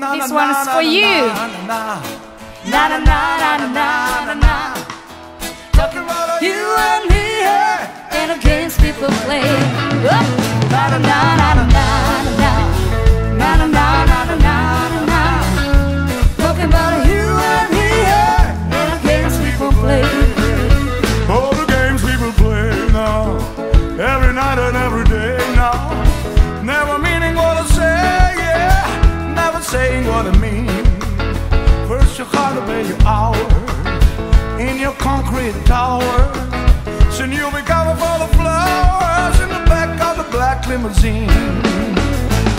This one's for you. Na na na na na na. Talking about you and me and games people play. Na na na You gotta pay your hour in your concrete tower. Soon you'll be covered full of flowers in the back of the black limousine.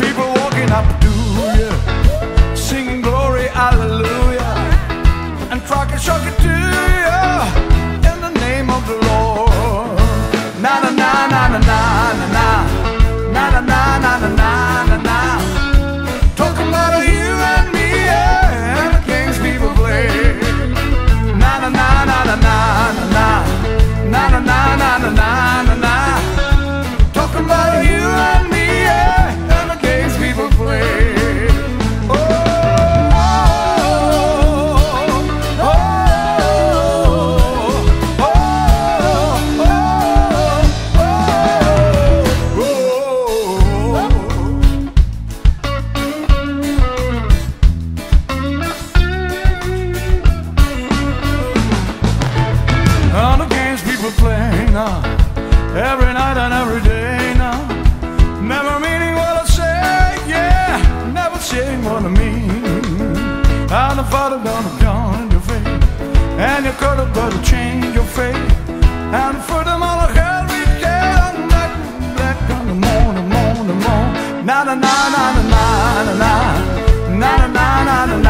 People walking up to you, singing glory, hallelujah and try to shock it to you every night and every day now. Never meaning what I say, yeah, never saying what I mean. And the father gonna in your face, and you could have got to change your fate. And for them all of hell we can, black, black on the morning, morning, morning. Na na na na na na na.